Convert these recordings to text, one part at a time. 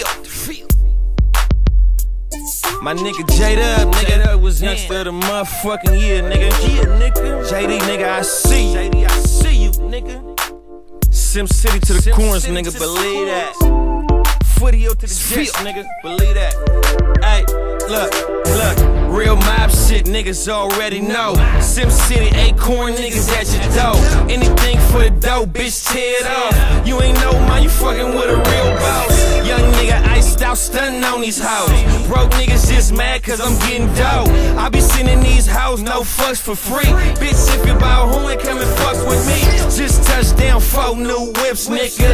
field. My nigga J-Dub, nigga, that was youngster of the motherfucking year, nigga. Yeah, nigga. JD, nigga, I see you. JD, I see you, nigga. Sem City to the Sim corners, City nigga, believe that. Footy to the Jets, nigga, believe that. Hey, look, look, real mob shit, niggas already know. Sem City, Acorn, niggas at your door. Anything for the dough, bitch, tear it off. You ain't know, man, you fucking with a real out, stunning on these hoes. Broke niggas just mad cause I'm getting dope. I be sending these hoes no fucks for free. Bitch, if you bout who ain't come and fuck with me. Just touchdown, four new whips, nigga.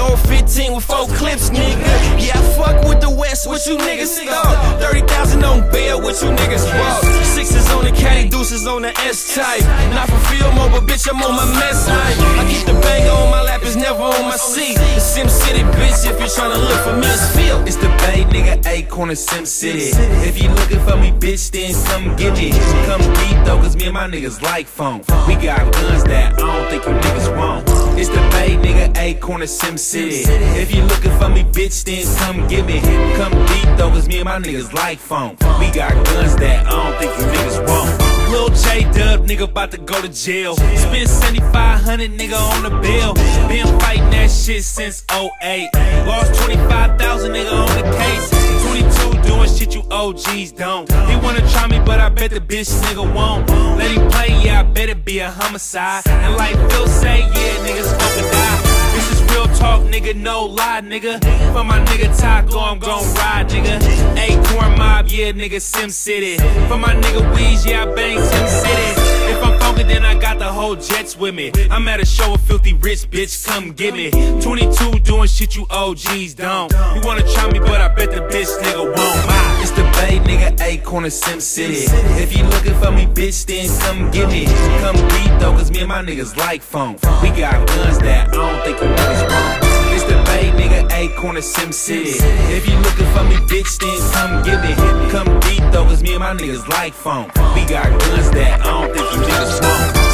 AR 15 with four clips, nigga. Yeah, I fuck with the West, what you niggas thought. 30,000 on bail, what you niggas bought. Sixes on the K, deuces on the S type. Not for film but bitch, I'm on my mess night. Sem City, bitch, if you're trying look for me, it's field. It's the Bay, nigga, Acorn of Sem City. If you looking for me, bitch, then come get me. Come deep though, cause me and my niggas like phone. We got guns that I don't think you niggas want. It's the Bay, nigga, Acorn of Sem City. If you looking for me, bitch, then come get me. Come deep though, cause me and my niggas like phone. We got guns that I don't think you niggas want. Lil J Dub, nigga, about to go to jail. Spend 7500 nigga, on the bill. Shit since 08. Lost 25,000, nigga, on the case. 22 doing shit you OGs don't. He wanna try me, but I bet the bitch nigga won't. Let him play, yeah, I bet it be a homicide. And like Phil say, yeah, niggas fucking die. This is real talk, nigga, no lie, nigga. For my nigga Taco, I'm gon' ride, nigga. Acorn Mob, yeah, nigga, Sem City. For my nigga Weez, yeah, I bang Sem City. If I'm whole Jets with me. I'm at a show of Philthy Rich, bitch, come get me. 22 doing shit you OGs don't. You wanna try me, but I bet the bitch nigga won't. My, it's the Bay, nigga, Acorn of Sem City. If you looking for me, bitch, then come get me. Come deep though, cause me and my niggas like phone. We got guns that I don't think you niggas want. It's the Bay, nigga, Acorn of Sem City. If you looking for me, bitch, then come get me. Come deep though, cause me and my niggas like phone. We got guns that I don't think you niggas want.